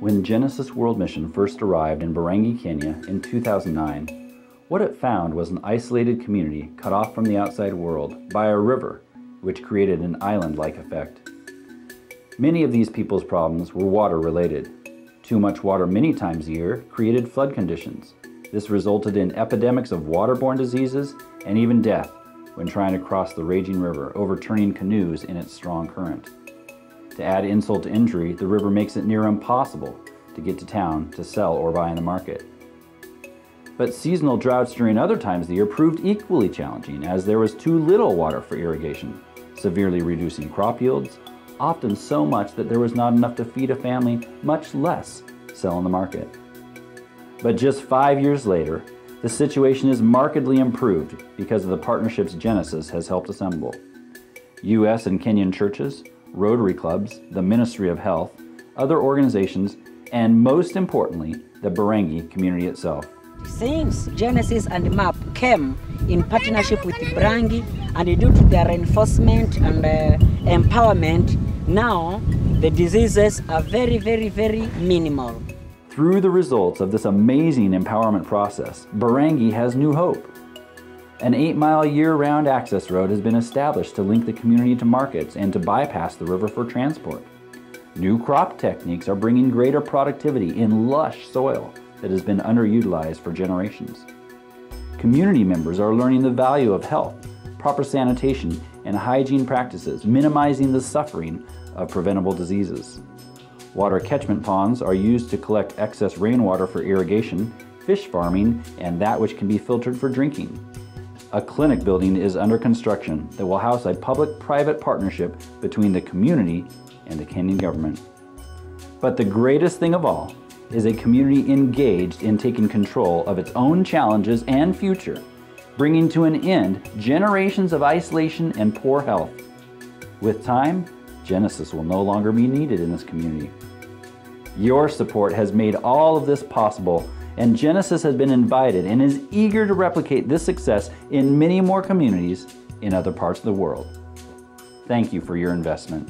When Genesis World Mission first arrived in Burangi, Kenya in 2009, what it found was an isolated community cut off from the outside world by a river, which created an island like effect. Many of these people's problems were water related. Too much water many times a year created flood conditions. This resulted in epidemics of waterborne diseases and even death when trying to cross the raging river, overturning canoes in its strong current. To add insult to injury, the river makes it near impossible to get to town to sell or buy in the market. But seasonal droughts during other times of the year proved equally challenging as there was too little water for irrigation, severely reducing crop yields, often so much that there was not enough to feed a family, much less sell in the market. But just five years later, the situation is markedly improved because of the partnerships Genesis has helped assemble. U.S. and Kenyan churches, Rotary clubs, the Ministry of Health, other organizations, and most importantly, the Burangi community itself. Since Genesis and MAP came in partnership with Burangi and due to their reinforcement and uh, empowerment, now the diseases are very, very, very minimal. Through the results of this amazing empowerment process, Burangi has new hope. An eight mile year round access road has been established to link the community to markets and to bypass the river for transport. New crop techniques are bringing greater productivity in lush soil that has been underutilized for generations. Community members are learning the value of health, proper sanitation, and hygiene practices, minimizing the suffering of preventable diseases. Water catchment ponds are used to collect excess rainwater for irrigation, fish farming, and that which can be filtered for drinking. A clinic building is under construction that will house a public-private partnership between the community and the Kenyan government. But the greatest thing of all is a community engaged in taking control of its own challenges and future, bringing to an end generations of isolation and poor health. With time, Genesis will no longer be needed in this community. Your support has made all of this possible and Genesis has been invited and is eager to replicate this success in many more communities in other parts of the world. Thank you for your investment.